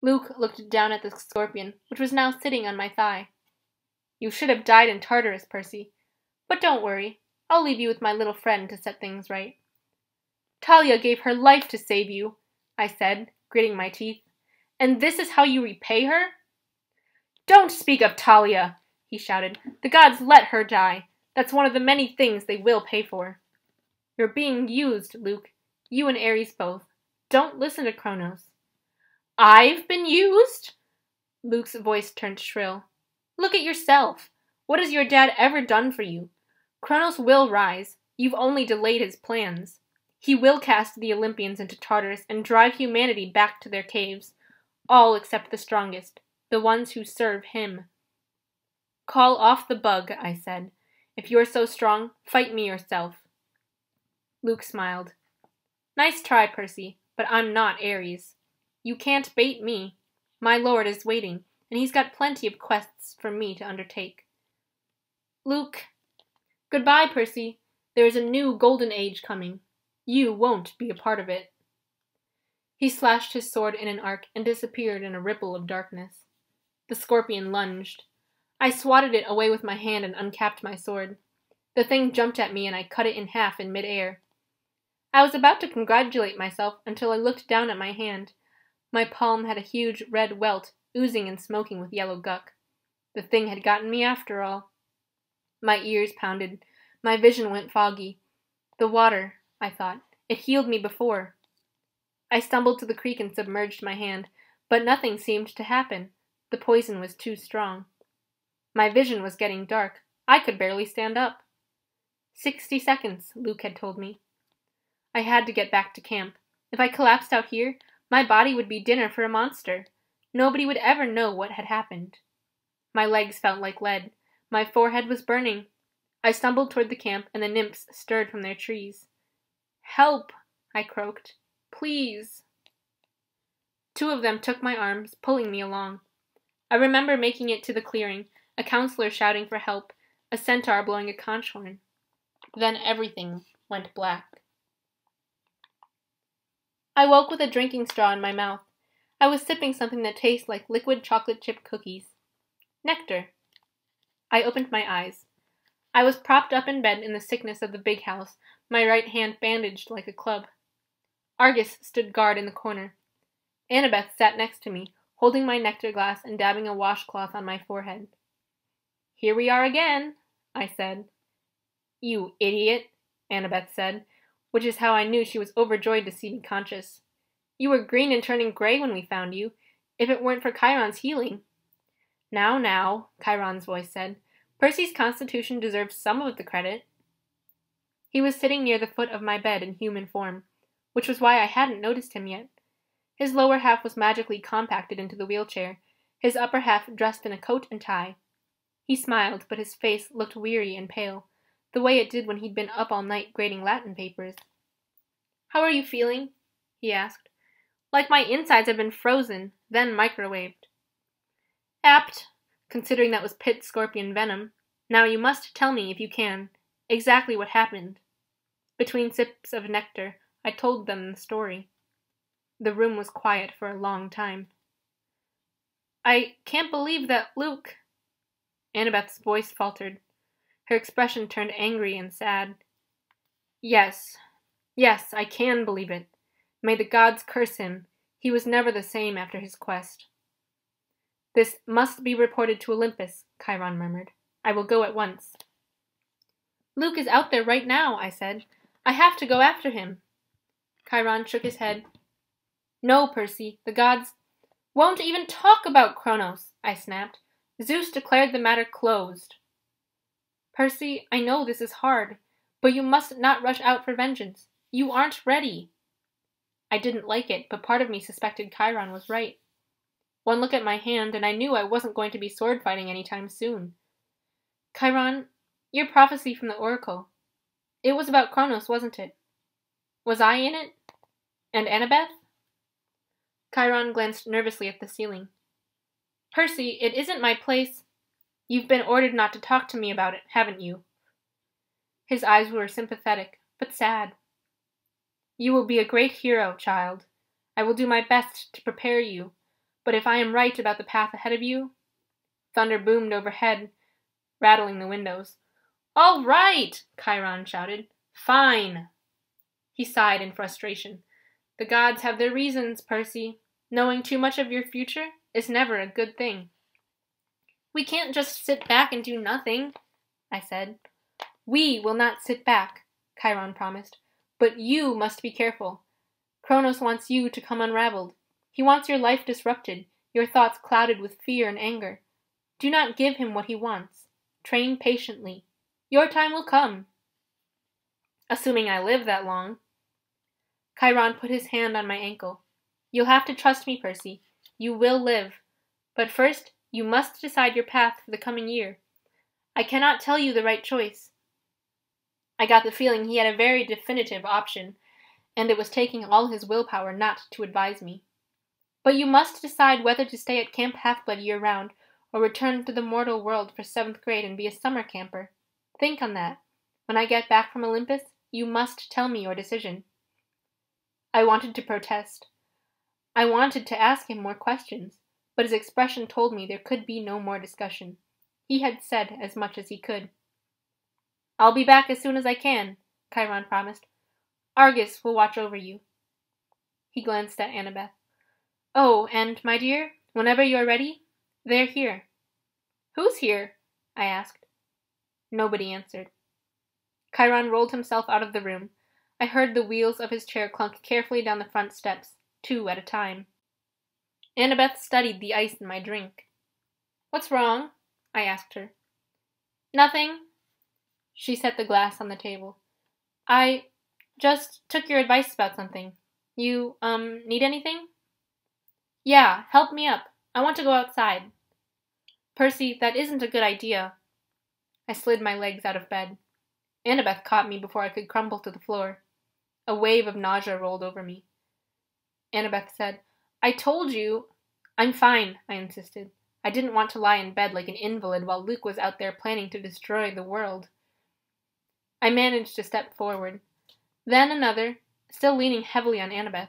Luke looked down at the scorpion, which was now sitting on my thigh. You should have died in Tartarus, Percy. But don't worry. I'll leave you with my little friend to set things right. Thalia gave her life to save you, I said, gritting my teeth. And this is how you repay her? Don't speak of Thalia, he shouted. The gods let her die. That's one of the many things they will pay for. You're being used, Luke. You and Ares both. Don't listen to Kronos. I've been used? Luke's voice turned shrill. Look at yourself. What has your dad ever done for you? Kronos will rise. You've only delayed his plans. He will cast the Olympians into Tartarus and drive humanity back to their caves. All except the strongest, the ones who serve him. Call off the bug, I said. If you are so strong, fight me yourself. Luke smiled. Nice try, Percy, but I'm not Ares. You can't bait me. My lord is waiting, and he's got plenty of quests for me to undertake. Luke. Goodbye, Percy. There is a new golden age coming. You won't be a part of it. He slashed his sword in an arc and disappeared in a ripple of darkness. The scorpion lunged. I swatted it away with my hand and uncapped my sword. The thing jumped at me and I cut it in half in midair. I was about to congratulate myself until I looked down at my hand. My palm had a huge red welt, oozing and smoking with yellow guck. The thing had gotten me after all. My ears pounded. My vision went foggy. The water, I thought. It healed me before. I stumbled to the creek and submerged my hand, but nothing seemed to happen. The poison was too strong. My vision was getting dark. I could barely stand up. Sixty seconds, Luke had told me. I had to get back to camp. If I collapsed out here, my body would be dinner for a monster. Nobody would ever know what had happened. My legs felt like lead. My forehead was burning. I stumbled toward the camp, and the nymphs stirred from their trees. Help! I croaked. Please! Two of them took my arms, pulling me along. I remember making it to the clearing, a counselor shouting for help, a centaur blowing a conch horn. Then everything went black. I woke with a drinking straw in my mouth. I was sipping something that tasted like liquid chocolate chip cookies. Nectar. I opened my eyes. I was propped up in bed in the sickness of the big house, my right hand bandaged like a club. Argus stood guard in the corner. Annabeth sat next to me, holding my nectar glass and dabbing a washcloth on my forehead. Here we are again, I said. You idiot, Annabeth said, which is how I knew she was overjoyed to see me conscious. You were green and turning gray when we found you, if it weren't for Chiron's healing. Now, now, Chiron's voice said, Percy's constitution deserves some of the credit. He was sitting near the foot of my bed in human form, which was why I hadn't noticed him yet. His lower half was magically compacted into the wheelchair, his upper half dressed in a coat and tie. He smiled, but his face looked weary and pale, the way it did when he'd been up all night grading Latin papers. How are you feeling? he asked. Like my insides had been frozen, then microwaved. Apt, considering that was pit scorpion venom. Now you must tell me, if you can, exactly what happened. Between sips of nectar, I told them the story. The room was quiet for a long time. I can't believe that Luke. Annabeth's voice faltered. Her expression turned angry and sad. Yes, yes, I can believe it. May the gods curse him. He was never the same after his quest. This must be reported to Olympus, Chiron murmured. I will go at once. Luke is out there right now, I said. I have to go after him. Chiron shook his head. No, Percy, the gods won't even talk about Kronos, I snapped. Zeus declared the matter closed. Percy, I know this is hard, but you must not rush out for vengeance. You aren't ready. I didn't like it, but part of me suspected Chiron was right. One look at my hand, and I knew I wasn't going to be sword fighting any time soon. Chiron, your prophecy from the oracle. It was about Kronos, wasn't it? Was I in it? And Annabeth? Chiron glanced nervously at the ceiling. Percy, it isn't my place. You've been ordered not to talk to me about it, haven't you? His eyes were sympathetic, but sad. You will be a great hero, child. I will do my best to prepare you, But if I am right about the path ahead of you. Thunder boomed overhead, rattling the windows. All right! Chiron shouted. Fine! He sighed in frustration. The gods have their reasons, Percy. Knowing too much of your future is never a good thing. We can't just sit back and do nothing, I said. We will not sit back, Chiron promised. But you must be careful. Kronos wants you to come unraveled. He wants your life disrupted, your thoughts clouded with fear and anger. Do not give him what he wants. Train patiently. Your time will come. Assuming I live that long. Chiron put his hand on my ankle. You'll have to trust me, Percy. You will live. But first, you must decide your path for the coming year. I cannot tell you the right choice. I got the feeling he had a very definitive option, and it was taking all his willpower not to advise me. But you must decide whether to stay at Camp Half Blood year round, or return to the mortal world for seventh grade and be a summer camper. Think on that. When I get back from Olympus, you must tell me your decision. I wanted to protest. I wanted to ask him more questions, but his expression told me there could be no more discussion. He had said as much as he could. I'll be back as soon as I can, Chiron promised. Argus will watch over you. He glanced at Annabeth. Oh, and, my dear, whenever you are ready, they're here. Who's here? I asked. Nobody answered. Chiron rolled himself out of the room. I heard the wheels of his chair clunk carefully down the front steps, two at a time. Annabeth studied the ice in my drink. What's wrong? I asked her. Nothing. She set the glass on the table. I just took your advice about something. You, um, need anything? Yeah, help me up. I want to go outside. Percy, that isn't a good idea. I slid my legs out of bed. Annabeth caught me before I could crumble to the floor. A wave of nausea rolled over me. Annabeth said, I told you. I'm fine, I insisted. I didn't want to lie in bed like an invalid while Luke was out there planning to destroy the world. I managed to step forward. Then another, still leaning heavily on Annabeth.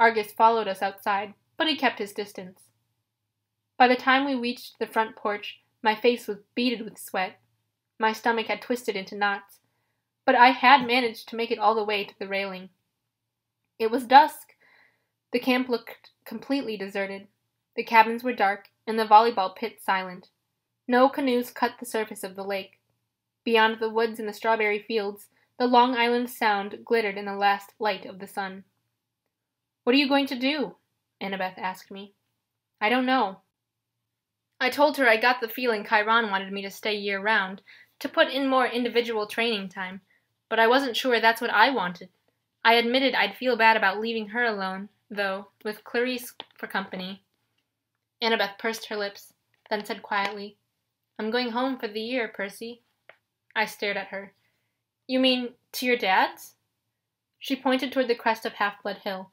Argus followed us outside, but he kept his distance. By the time we reached the front porch, my face was beaded with sweat. My stomach had twisted into knots, but I had managed to make it all the way to the railing. It was dusk. The camp looked completely deserted. The cabins were dark, and the volleyball pit silent. No canoes cut the surface of the lake. Beyond the woods and the strawberry fields, the Long Island Sound glittered in the last light of the sun. What are you going to do? Annabeth asked me. I don't know. I told her I got the feeling Chiron wanted me to stay year round, to put in more individual training time, but I wasn't sure that's what I wanted. I admitted I'd feel bad about leaving her alone, though, with Clarisse for company. Annabeth pursed her lips, then said quietly, I'm going home for the year, Percy. I stared at her. You mean to your dad's? She pointed toward the crest of Half Blood Hill.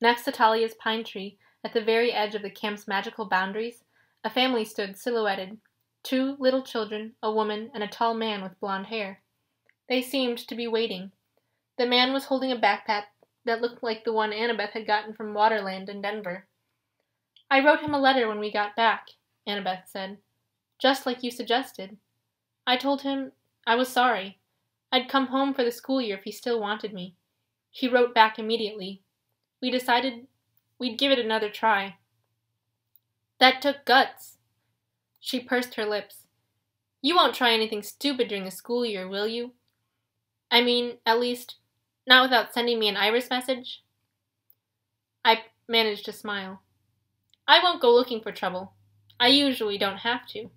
Next to Thalia's pine tree, at the very edge of the camp's magical boundaries, a family stood silhouetted two little children, a woman, and a tall man with blond hair. They seemed to be waiting. The man was holding a backpack that looked like the one Annabeth had gotten from Waterland in Denver. I wrote him a letter when we got back, Annabeth said, just like you suggested. I told him I was sorry. I'd come home for the school year if he still wanted me. He wrote back immediately. We decided we'd give it another try. That took guts. She pursed her lips. You won't try anything stupid during the school year, will you? I mean, at least, not without sending me an iris message? I managed to smile. I won't go looking for trouble. I usually don't have to.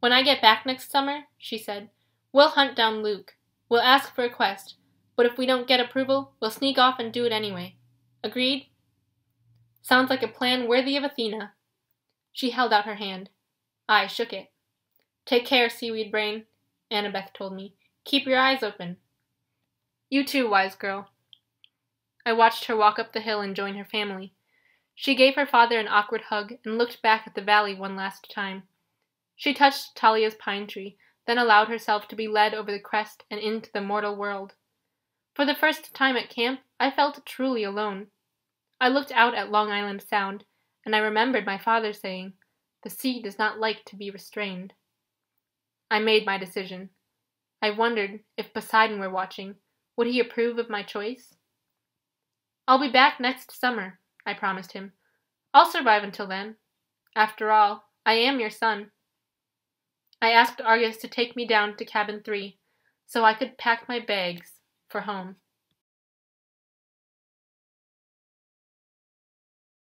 When I get back next summer, she said, we'll hunt down Luke. We'll ask for a quest, but if we don't get approval, we'll sneak off and do it anyway. Agreed? Sounds like a plan worthy of Athena. She held out her hand. I shook it. Take care, seaweed brain, Annabeth told me. Keep your eyes open. You too, wise girl. I watched her walk up the hill and join her family. She gave her father an awkward hug and looked back at the valley one last time. She touched Thalia's pine tree, then allowed herself to be led over the crest and into the mortal world. For the first time at camp, I felt truly alone. I looked out at Long Island Sound, and I remembered my father saying, The sea does not like to be restrained. I made my decision. I wondered if Poseidon were watching, would he approve of my choice? I'll be back next summer, I promised him. I'll survive until then. After all, I am your son. I asked Argus to take me down to cabin three, so I could pack my bags for home.